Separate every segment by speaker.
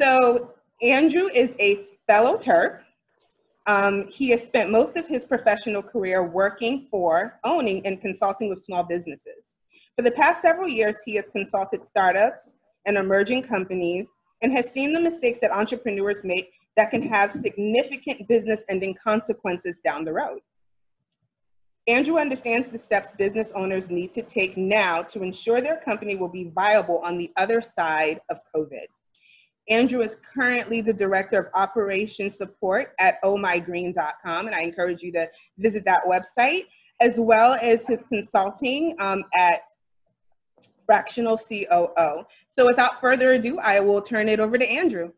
Speaker 1: So Andrew is a fellow Terp. Um, he has spent most of his professional career working for, owning, and consulting with small businesses. For the past several years, he has consulted startups and emerging companies and has seen the mistakes that entrepreneurs make that can have significant business ending consequences down the road. Andrew understands the steps business owners need to take now to ensure their company will be viable on the other side of COVID. Andrew is currently the Director of Operations Support at ohmygreen.com, and I encourage you to visit that website, as well as his consulting um, at Fractional COO. So without further ado, I will turn it over to Andrew.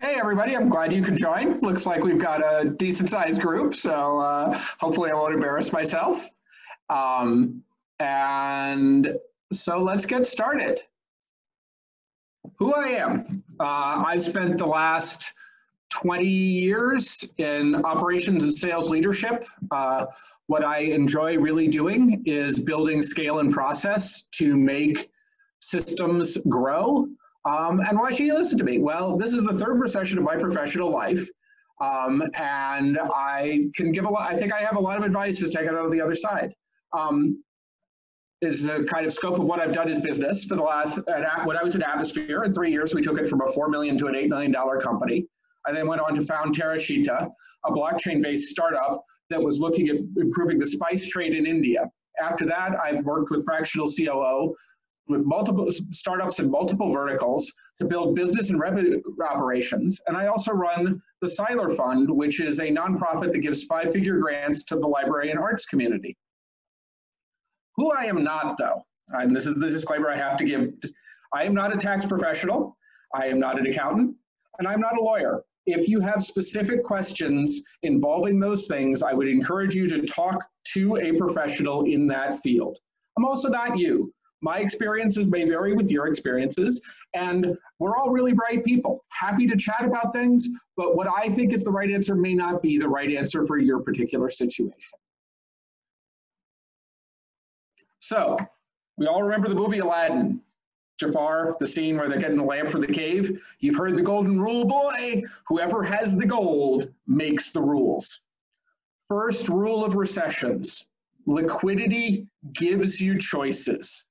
Speaker 2: Hey everybody, I'm glad you could join. Looks like we've got a decent sized group, so uh, hopefully I won't embarrass myself. Um, and so let's get started. Who I am. Uh, I've spent the last 20 years in operations and sales leadership. Uh, what I enjoy really doing is building scale and process to make systems grow um, and why should you listen to me? Well, this is the third recession of my professional life. Um, and I can give a lot, I think I have a lot of advice to take it out of the other side. Um, is the kind of scope of what I've done as business for the last, at, when I was at Atmosphere, in three years, we took it from a 4 million to an $8 million company. I then went on to found Terashita, a blockchain-based startup that was looking at improving the spice trade in India. After that, I've worked with Fractional COO, with multiple startups in multiple verticals to build business and revenue operations. And I also run the Seiler Fund, which is a nonprofit that gives five figure grants to the library and arts community. Who I am not, though, and this is the disclaimer I have to give I am not a tax professional, I am not an accountant, and I'm not a lawyer. If you have specific questions involving those things, I would encourage you to talk to a professional in that field. I'm also not you. My experiences may vary with your experiences, and we're all really bright people, happy to chat about things, but what I think is the right answer may not be the right answer for your particular situation. So, we all remember the movie Aladdin. Jafar, the scene where they're getting the lamp for the cave. You've heard the golden rule, boy. Whoever has the gold makes the rules. First rule of recessions liquidity gives you choices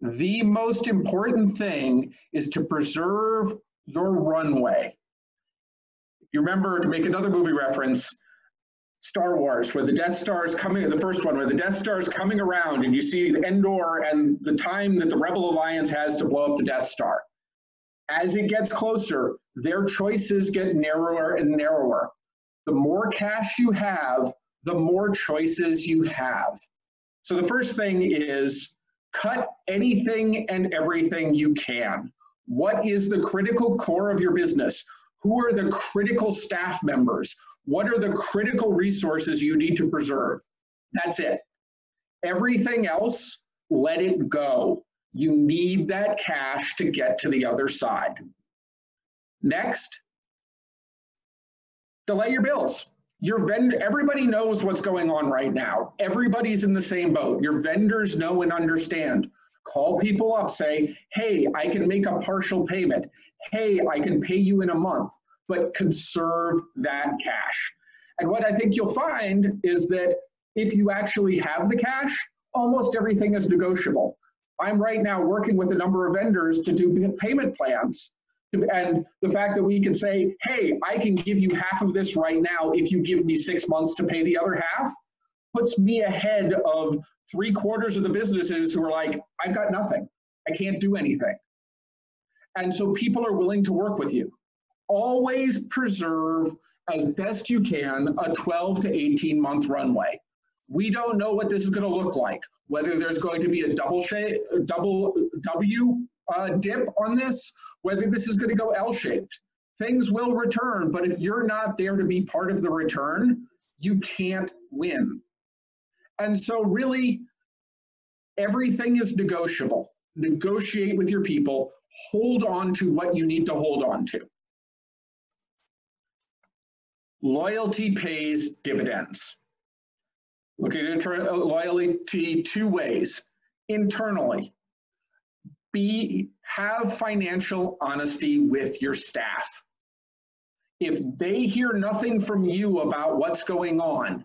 Speaker 2: the most important thing is to preserve your runway. You remember to make another movie reference, Star Wars, where the Death Star is coming, the first one, where the Death Star is coming around and you see Endor and the time that the Rebel Alliance has to blow up the Death Star. As it gets closer, their choices get narrower and narrower. The more cash you have, the more choices you have. So the first thing is cut anything and everything you can. What is the critical core of your business? Who are the critical staff members? What are the critical resources you need to preserve? That's it. Everything else, let it go. You need that cash to get to the other side. Next, delay your bills your vendor everybody knows what's going on right now everybody's in the same boat your vendors know and understand call people up say hey i can make a partial payment hey i can pay you in a month but conserve that cash and what i think you'll find is that if you actually have the cash almost everything is negotiable i'm right now working with a number of vendors to do payment plans and the fact that we can say, hey, I can give you half of this right now if you give me six months to pay the other half, puts me ahead of three quarters of the businesses who are like, I've got nothing. I can't do anything. And so people are willing to work with you. Always preserve as best you can a 12 to 18 month runway. We don't know what this is going to look like, whether there's going to be a double, shape, double W uh, dip on this, whether this is going to go L-shaped. Things will return, but if you're not there to be part of the return, you can't win. And so really, everything is negotiable. Negotiate with your people. Hold on to what you need to hold on to. Loyalty pays dividends. Look at uh, loyalty two ways. Internally, be have financial honesty with your staff. If they hear nothing from you about what's going on,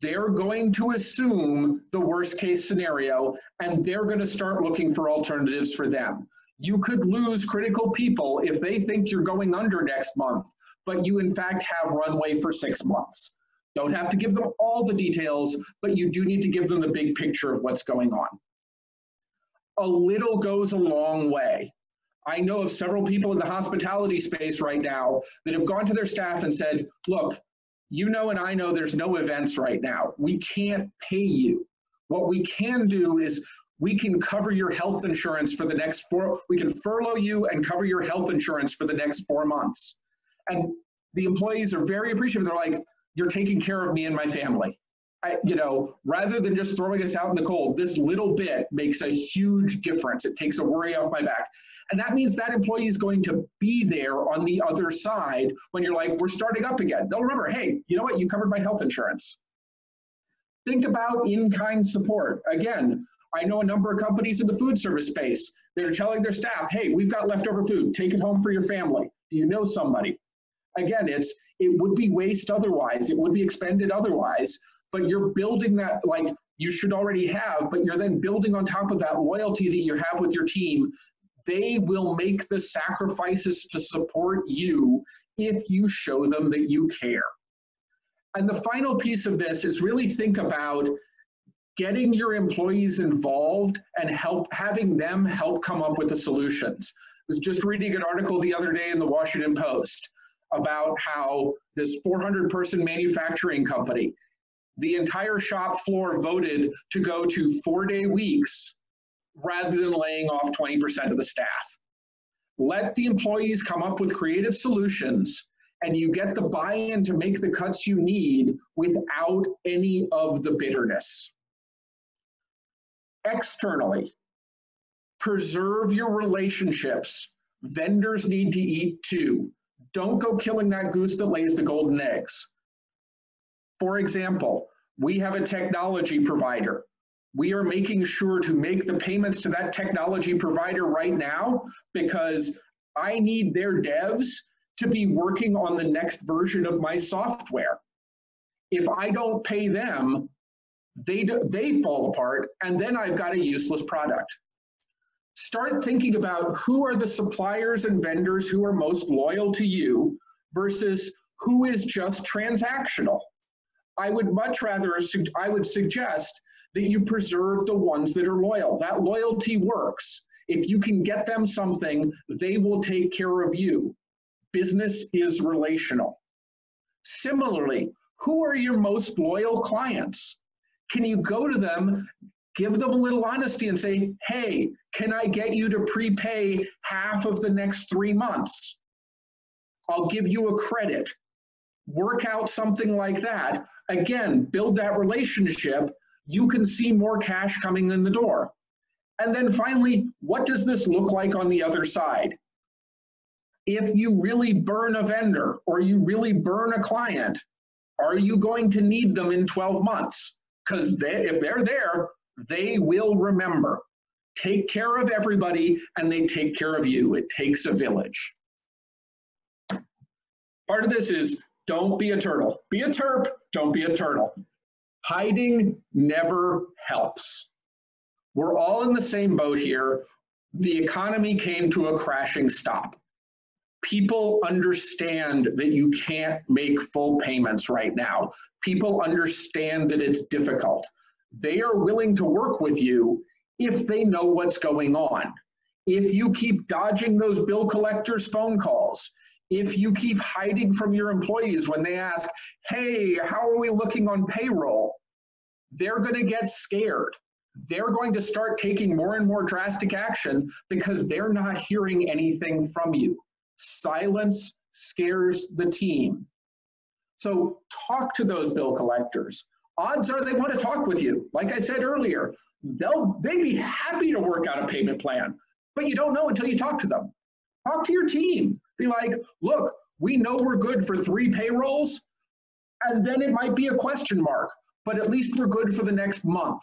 Speaker 2: they're going to assume the worst case scenario and they're going to start looking for alternatives for them. You could lose critical people if they think you're going under next month, but you in fact have runway for six months. Don't have to give them all the details, but you do need to give them the big picture of what's going on. A little goes a long way. I know of several people in the hospitality space right now that have gone to their staff and said, look, you know and I know there's no events right now. We can't pay you. What we can do is we can cover your health insurance for the next four, we can furlough you and cover your health insurance for the next four months. And the employees are very appreciative. They're like, you're taking care of me and my family. I, you know, rather than just throwing us out in the cold, this little bit makes a huge difference. It takes a worry off my back. And that means that employee is going to be there on the other side when you're like, we're starting up again. They'll remember, hey, you know what? You covered my health insurance. Think about in kind support. Again, I know a number of companies in the food service space that are telling their staff, hey, we've got leftover food, take it home for your family. Do you know somebody? Again, it's it would be waste otherwise, it would be expended otherwise, but you're building that like you should already have, but you're then building on top of that loyalty that you have with your team. They will make the sacrifices to support you if you show them that you care. And the final piece of this is really think about getting your employees involved and help having them help come up with the solutions. I was just reading an article the other day in the Washington Post about how this 400 person manufacturing company, the entire shop floor voted to go to four day weeks rather than laying off 20% of the staff. Let the employees come up with creative solutions and you get the buy in to make the cuts you need without any of the bitterness. Externally, preserve your relationships. Vendors need to eat too. Don't go killing that goose that lays the golden eggs. For example, we have a technology provider. We are making sure to make the payments to that technology provider right now because I need their devs to be working on the next version of my software. If I don't pay them, they, they fall apart, and then I've got a useless product start thinking about who are the suppliers and vendors who are most loyal to you versus who is just transactional. I would much rather, I would suggest that you preserve the ones that are loyal. That loyalty works. If you can get them something, they will take care of you. Business is relational. Similarly, who are your most loyal clients? Can you go to them give them a little honesty and say, hey, can I get you to prepay half of the next three months? I'll give you a credit. Work out something like that. Again, build that relationship. You can see more cash coming in the door. And then finally, what does this look like on the other side? If you really burn a vendor or you really burn a client, are you going to need them in 12 months? Because they, if they're there, they will remember. Take care of everybody and they take care of you. It takes a village. Part of this is don't be a turtle. Be a terp, don't be a turtle. Hiding never helps. We're all in the same boat here. The economy came to a crashing stop. People understand that you can't make full payments right now. People understand that it's difficult they are willing to work with you if they know what's going on. If you keep dodging those bill collectors' phone calls, if you keep hiding from your employees when they ask, hey, how are we looking on payroll? They're going to get scared. They're going to start taking more and more drastic action because they're not hearing anything from you. Silence scares the team. So talk to those bill collectors odds are they want to talk with you. Like I said earlier, they'll they'd be happy to work out a payment plan, but you don't know until you talk to them. Talk to your team. Be like, look, we know we're good for three payrolls, and then it might be a question mark, but at least we're good for the next month.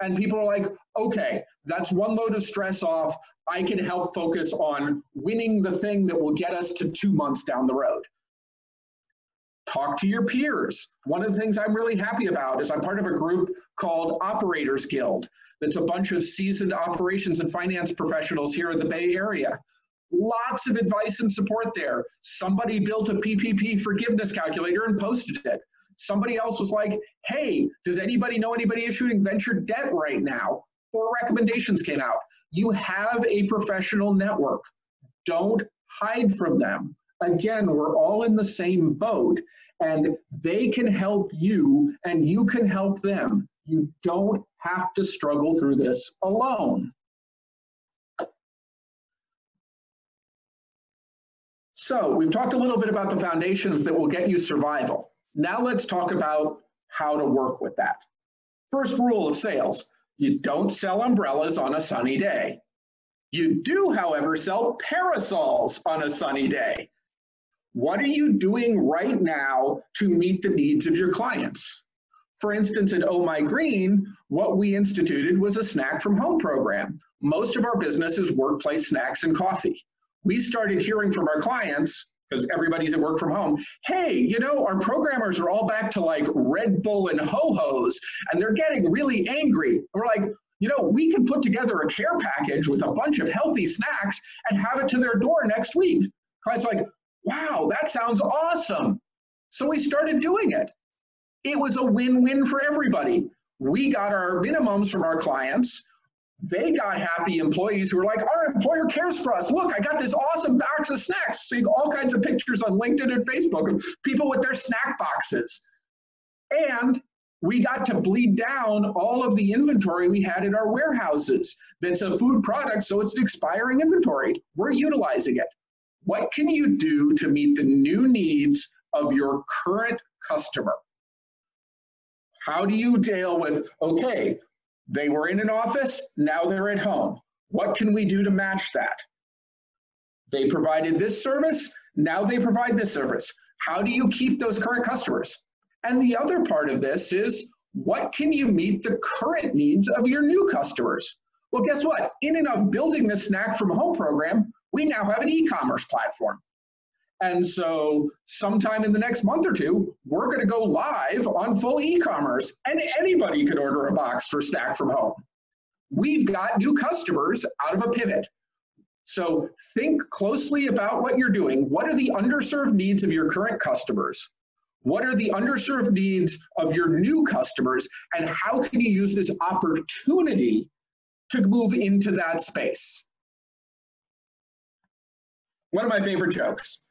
Speaker 2: And people are like, okay, that's one load of stress off. I can help focus on winning the thing that will get us to two months down the road. Talk to your peers. One of the things I'm really happy about is I'm part of a group called Operators Guild. That's a bunch of seasoned operations and finance professionals here in the Bay Area. Lots of advice and support there. Somebody built a PPP forgiveness calculator and posted it. Somebody else was like, hey, does anybody know anybody issuing venture debt right now? Four recommendations came out. You have a professional network. Don't hide from them. Again, we're all in the same boat and they can help you and you can help them. You don't have to struggle through this alone. So we've talked a little bit about the foundations that will get you survival. Now let's talk about how to work with that. First rule of sales, you don't sell umbrellas on a sunny day. You do, however, sell parasols on a sunny day. What are you doing right now to meet the needs of your clients? For instance, at Oh My Green, what we instituted was a snack from home program. Most of our business is workplace snacks and coffee. We started hearing from our clients because everybody's at work from home. Hey, you know, our programmers are all back to like Red Bull and ho hos, and they're getting really angry. We're like, you know, we can put together a care package with a bunch of healthy snacks and have it to their door next week. Clients like, wow, that sounds awesome. So we started doing it. It was a win win for everybody. We got our minimums from our clients they got happy employees who were like, our employer cares for us. Look, I got this awesome box of snacks. Seeing all kinds of pictures on LinkedIn and Facebook of people with their snack boxes. And we got to bleed down all of the inventory we had in our warehouses that's a food product, so it's expiring inventory. We're utilizing it. What can you do to meet the new needs of your current customer? How do you deal with, okay, they were in an office, now they're at home. What can we do to match that? They provided this service, now they provide this service. How do you keep those current customers? And the other part of this is what can you meet the current needs of your new customers? Well, guess what? In and of building this snack from home program, we now have an e commerce platform. And so, sometime in the next month or two, we're going to go live on full e commerce, and anybody could order a box for Snack from Home. We've got new customers out of a pivot. So, think closely about what you're doing. What are the underserved needs of your current customers? What are the underserved needs of your new customers? And how can you use this opportunity to move into that space? One of my favorite jokes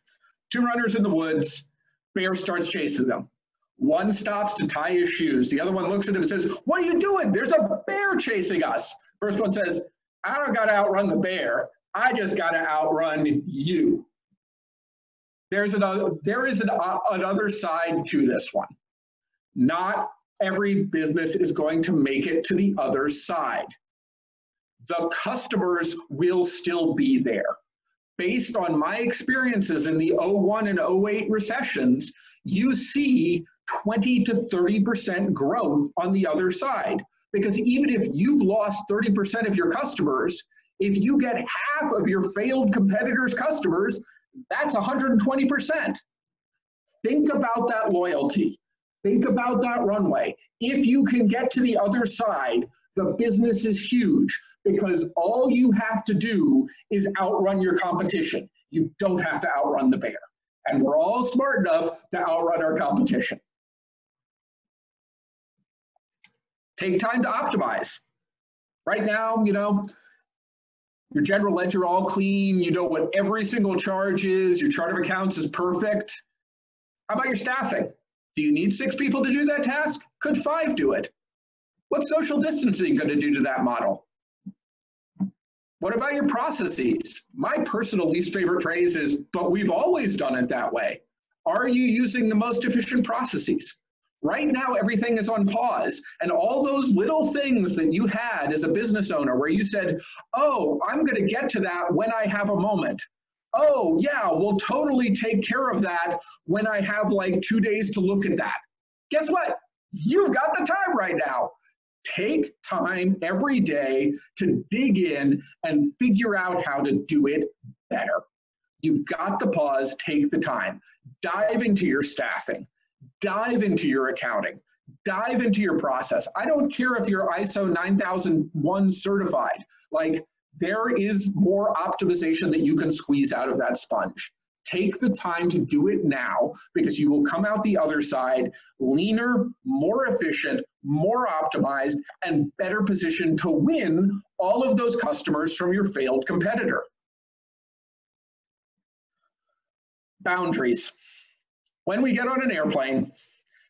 Speaker 2: Two runners in the woods. Bear starts chasing them. One stops to tie his shoes. The other one looks at him and says, What are you doing? There's a bear chasing us. First one says, I don't got to outrun the bear. I just got to outrun you. There's another, there is an, uh, another side to this one. Not every business is going to make it to the other side. The customers will still be there based on my experiences in the 01 and 08 recessions, you see 20 to 30% growth on the other side. Because even if you've lost 30% of your customers, if you get half of your failed competitors' customers, that's 120%. Think about that loyalty. Think about that runway. If you can get to the other side, the business is huge because all you have to do is outrun your competition. You don't have to outrun the bear. And we're all smart enough to outrun our competition. Take time to optimize. Right now, you know, your general ledger all clean, you know what every single charge is, your chart of accounts is perfect. How about your staffing? Do you need six people to do that task? Could five do it? What's social distancing going to do to that model? What about your processes? My personal least favorite phrase is, but we've always done it that way. Are you using the most efficient processes? Right now, everything is on pause. And all those little things that you had as a business owner where you said, oh, I'm going to get to that when I have a moment. Oh, yeah, we'll totally take care of that when I have like two days to look at that. Guess what? You've got the time right now Take time every day to dig in and figure out how to do it better. You've got the pause, take the time. Dive into your staffing, dive into your accounting, dive into your process. I don't care if you're ISO 9001 certified, like, there is more optimization that you can squeeze out of that sponge. Take the time to do it now because you will come out the other side leaner, more efficient, more optimized, and better positioned to win all of those customers from your failed competitor. Boundaries. When we get on an airplane,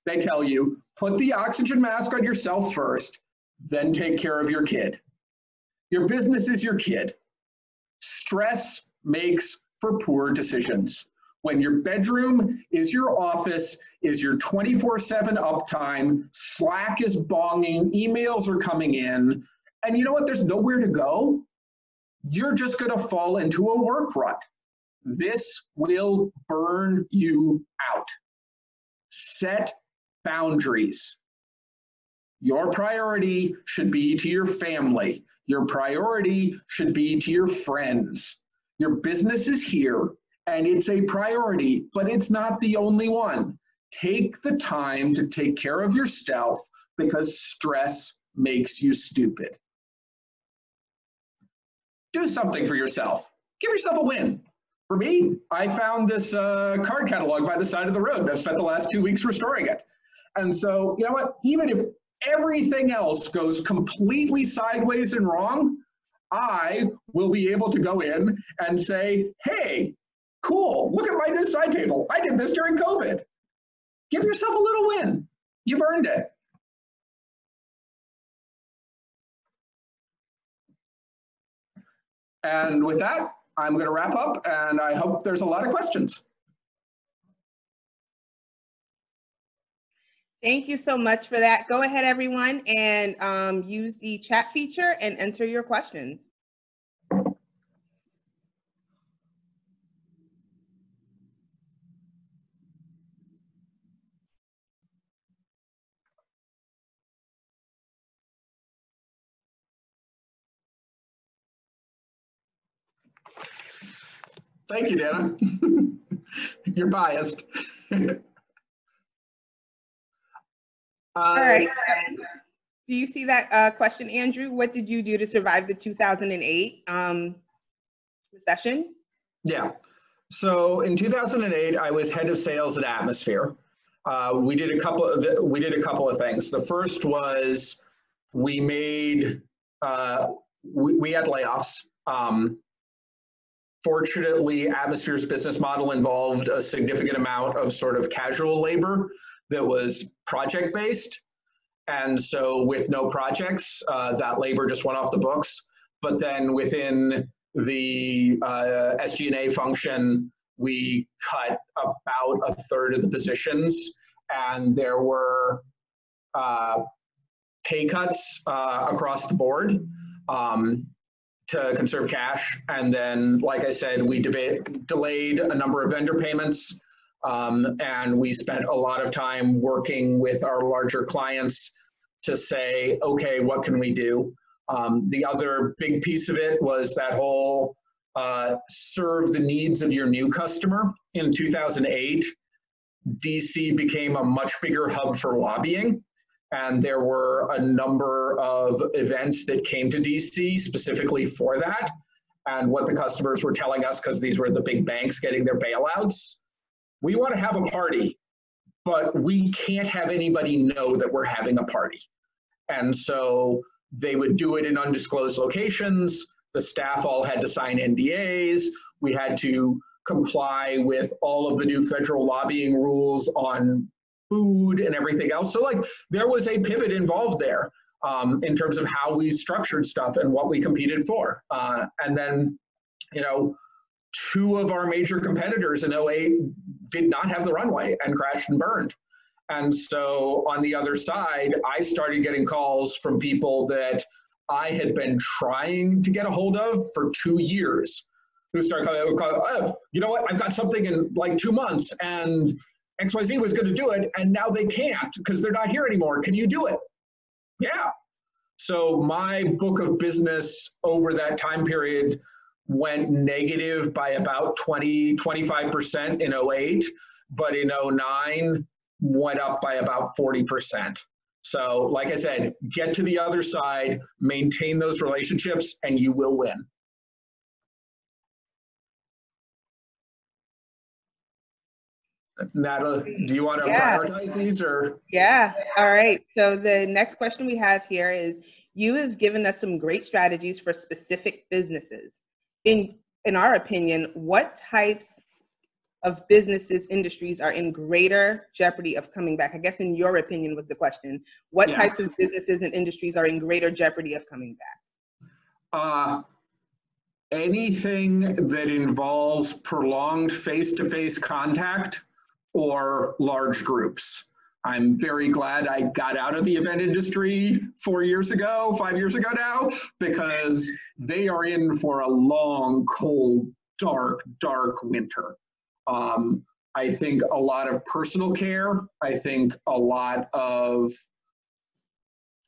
Speaker 2: they tell you put the oxygen mask on yourself first, then take care of your kid. Your business is your kid. Stress makes for poor decisions. When your bedroom is your office, is your 24 7 uptime, Slack is bonging, emails are coming in, and you know what? There's nowhere to go. You're just going to fall into a work rut. This will burn you out. Set boundaries. Your priority should be to your family. Your priority should be to your friends. Your business is here and it's a priority, but it's not the only one. Take the time to take care of yourself because stress makes you stupid. Do something for yourself. Give yourself a win. For me, I found this uh, card catalog by the side of the road. I've spent the last two weeks restoring it. And so, you know what? Even if everything else goes completely sideways and wrong, I will be able to go in and say, hey, cool, look at my new side table. I did this during COVID. Give yourself a little win. You've earned it. And with that, I'm going to wrap up, and I hope there's a lot of questions.
Speaker 1: Thank you so much for that. Go ahead, everyone, and um, use the chat feature and enter your questions.
Speaker 2: Thank you, Dana. You're biased.
Speaker 1: All right. Do you see that uh, question, Andrew? What did you do to survive the 2008 um, recession?
Speaker 2: Yeah. So in 2008, I was head of sales at Atmosphere. Uh, we did a couple. Of the, we did a couple of things. The first was we made uh, we, we, had layoffs. Um, fortunately, Atmosphere's business model involved a significant amount of sort of casual labor that was project based. And so with no projects, uh, that labor just went off the books. But then within the uh, SG&A function, we cut about a third of the positions, and there were uh, pay cuts uh, across the board um, to conserve cash. And then, like I said, we delayed a number of vendor payments um, and we spent a lot of time working with our larger clients to say, okay, what can we do? Um, the other big piece of it was that whole uh, serve the needs of your new customer. In 2008, DC became a much bigger hub for lobbying. And there were a number of events that came to DC specifically for that. And what the customers were telling us, because these were the big banks getting their bailouts, we want to have a party, but we can't have anybody know that we're having a party. And so they would do it in undisclosed locations. The staff all had to sign NDAs. We had to comply with all of the new federal lobbying rules on food and everything else. So, like, there was a pivot involved there um, in terms of how we structured stuff and what we competed for. Uh, and then, you know, two of our major competitors in 08 did not have the runway and crashed and burned. And so on the other side, I started getting calls from people that I had been trying to get a hold of for two years who started calling, oh, you know what, I've got something in like two months and XYZ was going to do it and now they can't because they're not here anymore. Can you do it? Yeah. So my book of business over that time period went negative by about 20, 25% in 08, but in 09 went up by about 40%. So, like I said, get to the other side, maintain those relationships, and you will win. Natalie, do you want to yeah. prioritize these or?
Speaker 1: Yeah. All right. So the next question we have here is you have given us some great strategies for specific businesses. In in our opinion, what types of businesses, industries are in greater jeopardy of coming back? I guess in your opinion was the question. What yeah. types of businesses and industries are in greater jeopardy of coming back?
Speaker 2: Uh, anything that involves prolonged face-to-face contact or large groups. I'm very glad I got out of the event industry four years ago, five years ago now, because they are in for a long, cold, dark, dark winter. Um, I think a lot of personal care. I think a lot of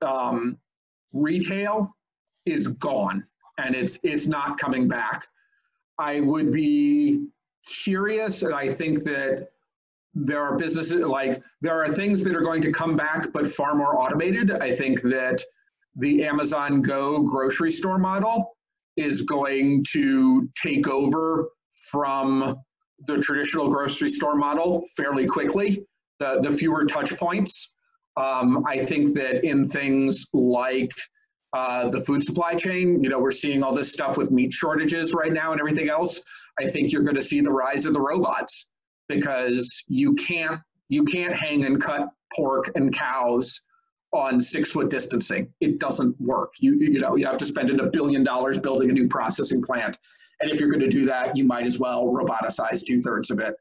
Speaker 2: um, retail is gone and it's it's not coming back. I would be curious, and I think that there are businesses like there are things that are going to come back but far more automated. I think that the amazon go grocery store model is going to take over from the traditional grocery store model fairly quickly. The, the fewer touch points. Um, i think that in things like uh, the food supply chain you know we're seeing all this stuff with meat shortages right now and everything else. I think you're going to see the rise of the robots because you can't you can't hang and cut pork and cows on six foot distancing. It doesn't work. You you know you have to spend a billion dollars building a new processing plant, and if you're going to do that, you might as well roboticize two thirds of it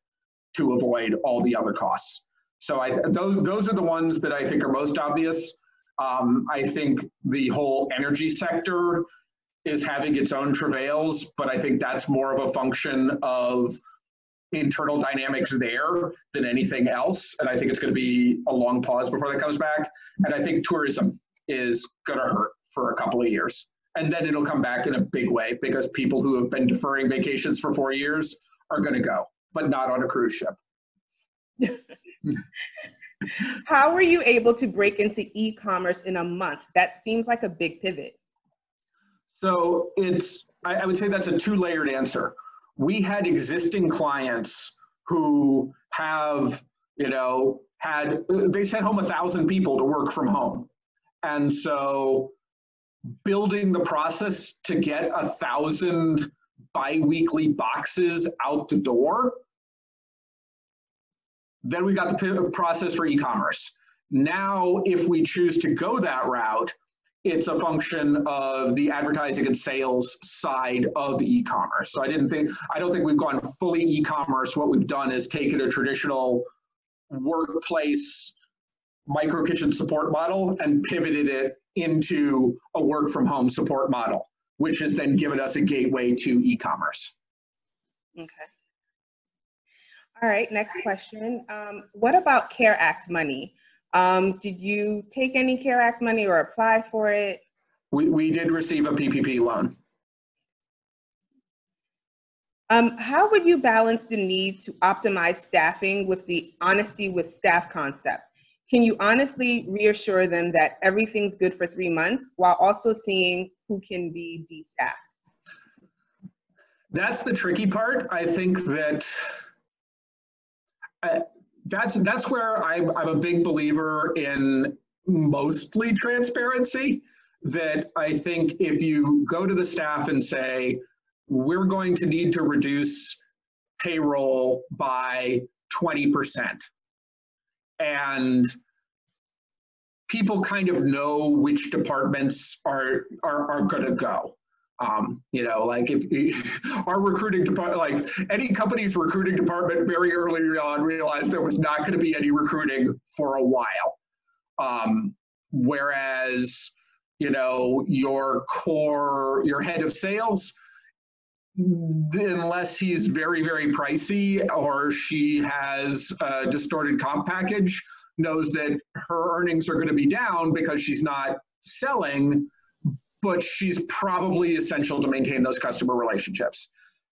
Speaker 2: to avoid all the other costs. So I those those are the ones that I think are most obvious. Um, I think the whole energy sector is having its own travails, but I think that's more of a function of internal dynamics there than anything else. And I think it's going to be a long pause before that comes back. And I think tourism is going to hurt for a couple of years. And then it'll come back in a big way because people who have been deferring vacations for four years are going to go, but not on a cruise ship.
Speaker 1: How were you able to break into e commerce in a month? That seems like a big pivot.
Speaker 2: So it's, I, I would say that's a two layered answer we had existing clients who have, you know, had, they sent home a thousand people to work from home. And so building the process to get a thousand biweekly boxes out the door, then we got the process for e-commerce. Now, if we choose to go that route, it's a function of the advertising and sales side of e-commerce. So I didn't think I don't think we've gone fully e-commerce. What we've done is taken a traditional workplace micro kitchen support model and pivoted it into a work from home support model, which has then given us a gateway to e-commerce.
Speaker 1: Okay. All right, next question. Um, what about CARE Act money? Um, did you take any CARE Act money or apply for it?
Speaker 2: We, we did receive a PPP loan.
Speaker 1: Um, how would you balance the need to optimize staffing with the honesty with staff concept? Can you honestly reassure them that everything's good for three months while also seeing who can be de-staffed?
Speaker 2: That's the tricky part. I think that uh, that's that's where I'm, I'm a big believer in mostly transparency. That I think if you go to the staff and say, we're going to need to reduce payroll by 20%. And people kind of know which departments are, are, are going to go. Um, you know, like if, our recruiting department, like any company's recruiting department, very early on realized there was not going to be any recruiting for a while. Um, whereas, you know, your core, your head of sales, unless he's very, very pricey or she has a distorted comp package, knows that her earnings are going to be down because she's not selling, but she's probably essential to maintain those customer relationships.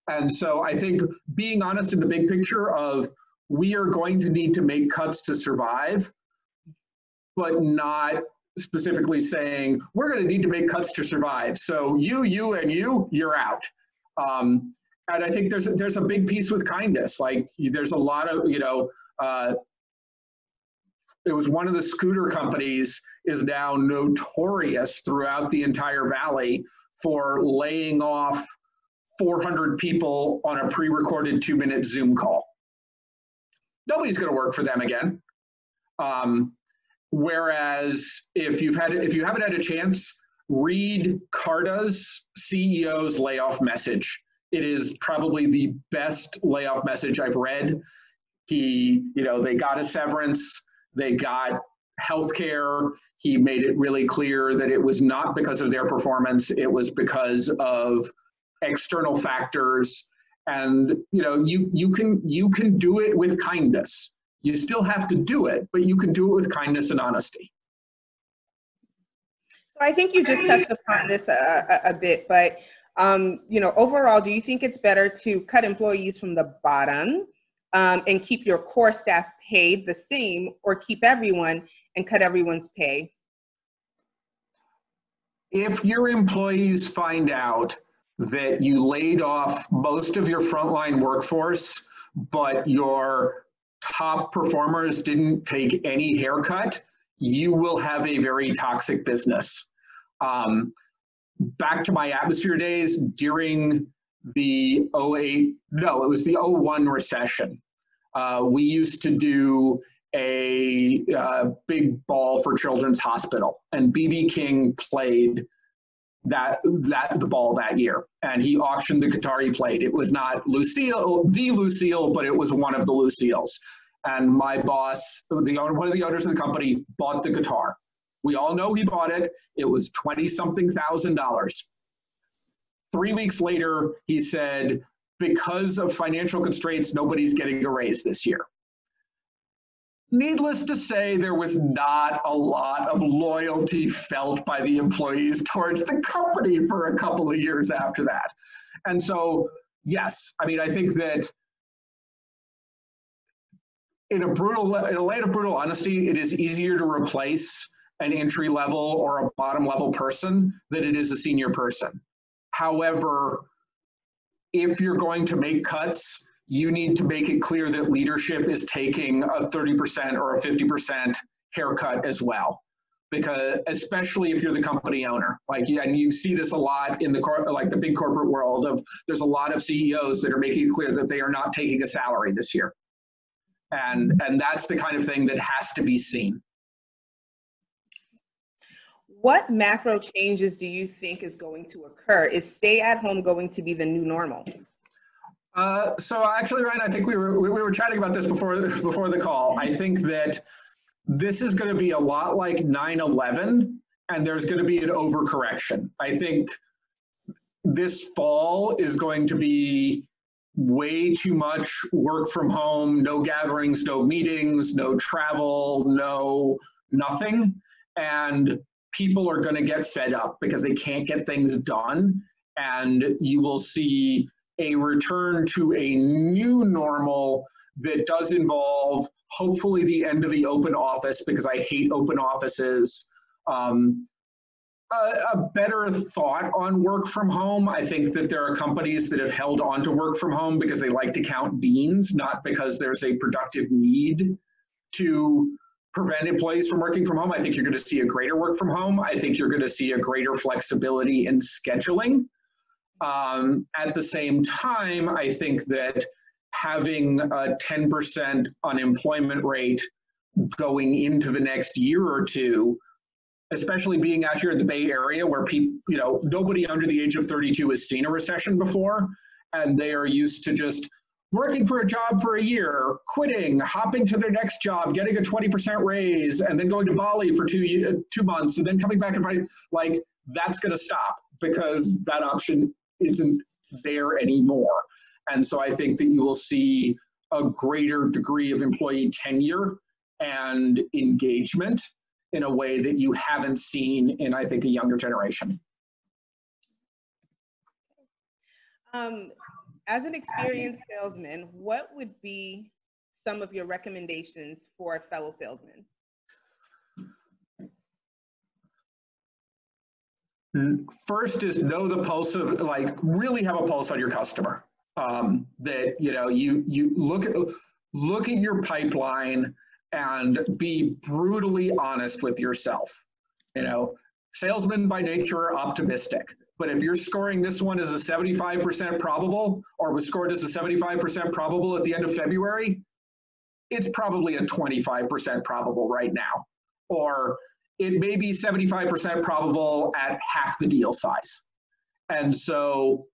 Speaker 2: And so I think being honest in the big picture of we are going to need to make cuts to survive, but not specifically saying we're going to need to make cuts to survive. So you, you, and you, you're out. Um, and I think there's a, there's a big piece with kindness. Like there's a lot of you know. Uh, it was one of the scooter companies is now notorious throughout the entire valley for laying off 400 people on a pre-recorded two-minute Zoom call. Nobody's going to work for them again. Um, whereas if you've had if you haven't had a chance, read Carta's CEO's layoff message. It is probably the best layoff message I've read. He, you know, they got a severance, they got health care. He made it really clear that it was not because of their performance, it was because of external factors. And you know you you can you can do it with kindness. You still have to do it but you can do it with kindness and honesty.
Speaker 1: So i think you just touched upon this a, a, a bit but um, you know overall do you think it's better to cut employees from the bottom um, and keep your core staff paid the same or keep everyone and cut everyone's pay
Speaker 2: if your employees find out that you laid off most of your frontline workforce, but your top performers didn't take any haircut, you will have a very toxic business. Um, back to my atmosphere days during the 08, no, it was the 01 recession. Uh, we used to do a uh, big ball for Children's Hospital, and BB King played that that the ball that year, and he auctioned the guitar he played. It was not Lucille, the Lucille, but it was one of the Lucilles. And my boss, the owner, one of the owners of the company, bought the guitar. We all know he bought it. It was twenty something thousand dollars. Three weeks later, he said, because of financial constraints, nobody's getting a raise this year. Needless to say, there was not a lot of loyalty felt by the employees towards the company for a couple of years after that. And so, yes, I mean, I think that in a brutal, in a light of brutal honesty, it is easier to replace an entry level or a bottom level person than it is a senior person. However, if you're going to make cuts, you need to make it clear that leadership is taking a 30% or a 50% haircut as well. Because especially if you're the company owner like and you see this a lot in the cor- like the big corporate world of there's a lot of CEOs that are making it clear that they are not taking a salary this year. And and that's the kind of thing that has to be seen
Speaker 1: what macro changes do you think is going to occur is stay at home going to be the new normal
Speaker 2: uh, so actually, Ryan, I think we were we were chatting about this before before the call. I think that this is going to be a lot like 9/11, and there's going to be an overcorrection. I think this fall is going to be way too much work from home, no gatherings, no meetings, no travel, no nothing, and people are going to get fed up because they can't get things done, and you will see a return to a new normal that does involve hopefully the end of the open office because I hate open offices. Um, a, a, better thought on work from home. I think that there are companies that have held on to work from home because they like to count beans, not because there's a productive need to prevent employees from working from home. I think you're going to see a greater work from home. I think you're going to see a greater flexibility in scheduling. Um, at the same time, I think that having a 10% unemployment rate going into the next year or two, especially being out here in the Bay Area where people, you know, nobody under the age of 32 has seen a recession before, and they are used to just working for a job for a year, quitting, hopping to their next job, getting a 20% raise, and then going to Bali for two two months, and then coming back and fighting, like that's going to stop because that option isn't there anymore. And so I think that you will see a greater degree of employee tenure and engagement. in a way that you haven't seen in, I think, a younger generation.
Speaker 1: Um, as an experienced salesman, what would be some of your recommendations for fellow salesmen?
Speaker 2: First is know the pulse of like really have a pulse on your customer. Um, that you know you you look at look at your pipeline and be brutally honest with yourself. You know, salesmen by nature are optimistic. But if you're scoring this one as a 75% probable, or was scored as a 75% probable at the end of February, it's probably a 25% probable right now. Or it may be 75% probable at half the deal size. And so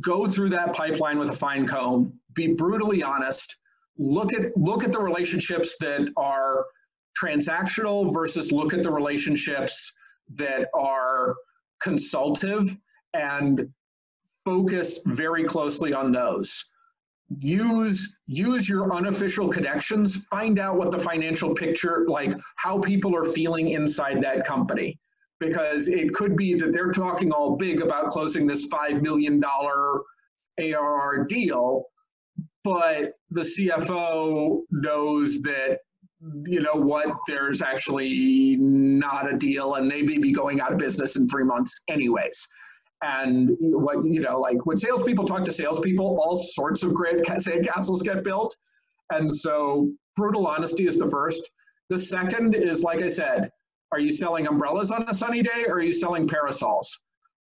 Speaker 2: go through that pipeline with a fine comb, be brutally honest, look at look at the relationships that are transactional versus look at the relationships that are consultative and focus very closely on those. Use use your unofficial connections find out what the financial picture like how people are feeling inside that company. Because it could be that they're talking all big about closing this 5 million dollar ARR deal but the CFO knows that you know what? There's actually not a deal and they may be going out of business in three months anyways. And what you know like when salespeople talk to salespeople all sorts of great sandcastles get built. And so brutal honesty is the first. The second is like i said are you selling umbrellas on a sunny day or are you selling parasols?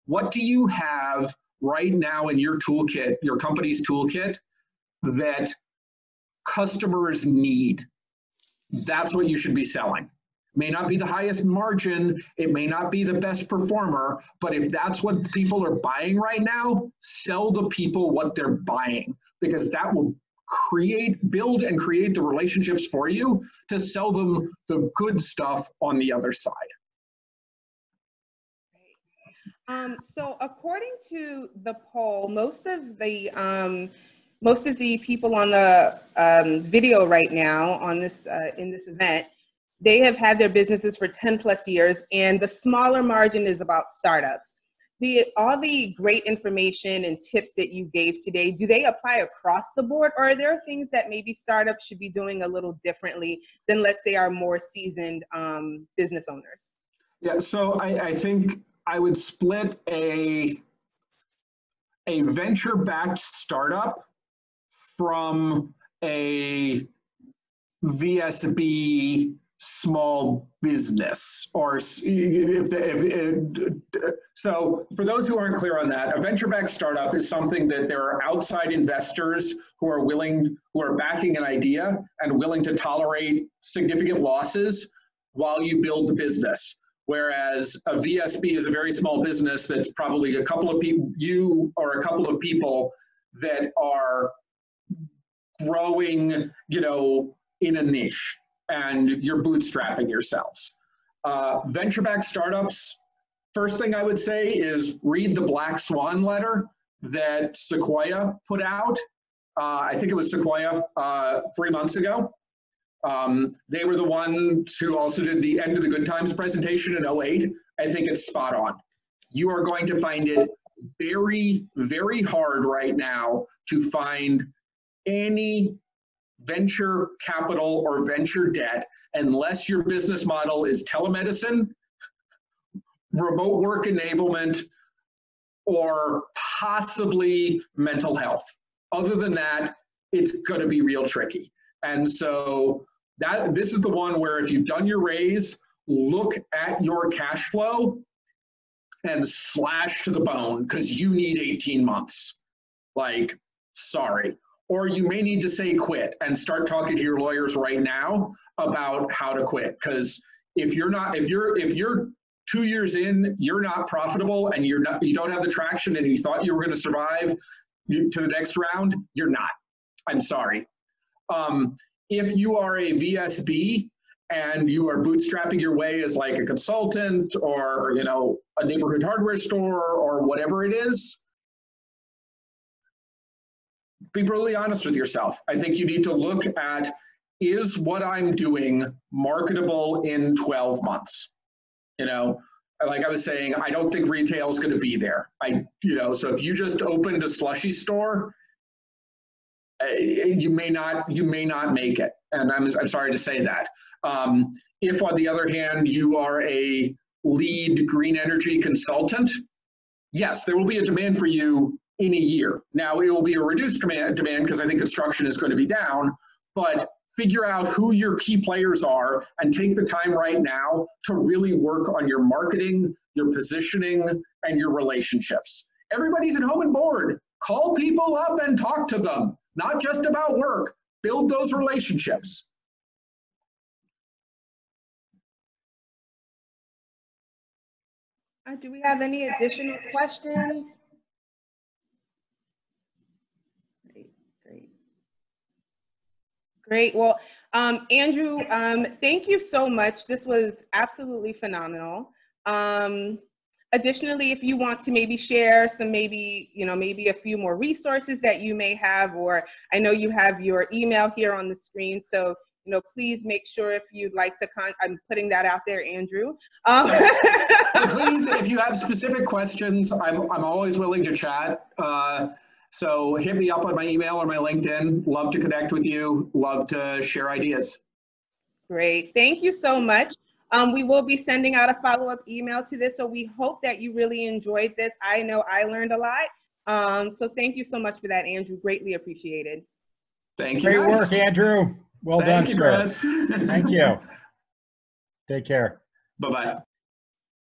Speaker 2: What do you have right now in your toolkit your company's toolkit that customers need that's what you should be selling. May not be the highest margin, it may not be the best performer, but if that's what people are buying right now, sell the people what they're buying because that will create, build and create the relationships for you to sell them the good stuff on the other side.
Speaker 1: Um, so according to the poll, most of the um, most of the people on the um, video right now on this uh, in this event they have had their businesses for 10 plus years, and the smaller margin is about startups. The, all the great information and tips that you gave today, do they apply across the board, or are there things that maybe startups should be doing a little differently than, let's say, our more seasoned um, business owners?
Speaker 2: Yeah, so I, I think I would split a a venture-backed startup from a VSB small business or if, if, uh, if, so for those who aren't clear on that a venture-backed startup is something that there are outside investors who are willing who are backing an idea and willing to tolerate significant losses while you build the business. Whereas a vsb is a very small business that's probably a couple of people you or a couple of people that are growing you know in a niche and you're bootstrapping yourselves. Uh, venture-backed startups, first thing I would say is read the Black Swan letter that Sequoia put out. Uh, I think it was Sequoia uh, three months ago. Um, they were the ones who also did the End of the Good Times presentation in 08. I think it's spot on. You are going to find it very, very hard right now to find any venture capital or venture debt unless your business model is telemedicine, remote work enablement, or possibly mental health. Other than that, it's going to be real tricky. And so that this is the one where if you've done your raise, look at your cash flow and slash to the bone because you need 18 months. Like, sorry or you may need to say quit and start talking to your lawyers right now about how to quit. Because if you're not if you're if you're two years in you're not profitable and you're not you don't have the traction and you thought you were going to survive to the next round you're not. I'm sorry. Um, if you are a vsb and you are bootstrapping your way as like a consultant or you know a neighborhood hardware store or whatever it is be brutally honest with yourself. I think you need to look at is what I'm doing marketable in 12 months? You know, like I was saying, I don't think retail is going to be there. I, you know, so if you just opened a slushy store, uh, you may not you may not make it and i'm, I'm sorry to say that um, if on the other hand you are a LEED green energy consultant yes there will be a demand for you in a year now it will be a reduced demand because i think construction is going to be down but figure out who your key players are and take the time right now to really work on your marketing your positioning and your relationships everybody's at home and bored call people up and talk to them not just about work. Build those relationships.
Speaker 1: Uh, do we have any additional questions? Great, great. Great. Well, um, Andrew, um, thank you so much. This was absolutely phenomenal. Um, Additionally, if you want to maybe share some maybe, you know, maybe a few more resources that you may have, or I know you have your email here on the screen, so you know, please make sure if you'd like to con, I'm putting that out there, Andrew. Um,
Speaker 2: please, if you have specific questions, I'm, I'm always willing to chat. Uh, so hit me up on my email or my LinkedIn. Love to connect with you. Love to share ideas.
Speaker 1: Great. Thank you so much. Um, we will be sending out a follow-up email to this, so we hope that you really enjoyed this. I know I learned a lot. Um, so thank you so much for that, Andrew. Greatly appreciated.
Speaker 2: Thank you.
Speaker 3: Great guys. work, Andrew. Well
Speaker 2: Thank
Speaker 3: done,
Speaker 2: you,
Speaker 3: sir. Thank you. Take care.
Speaker 2: Bye-bye.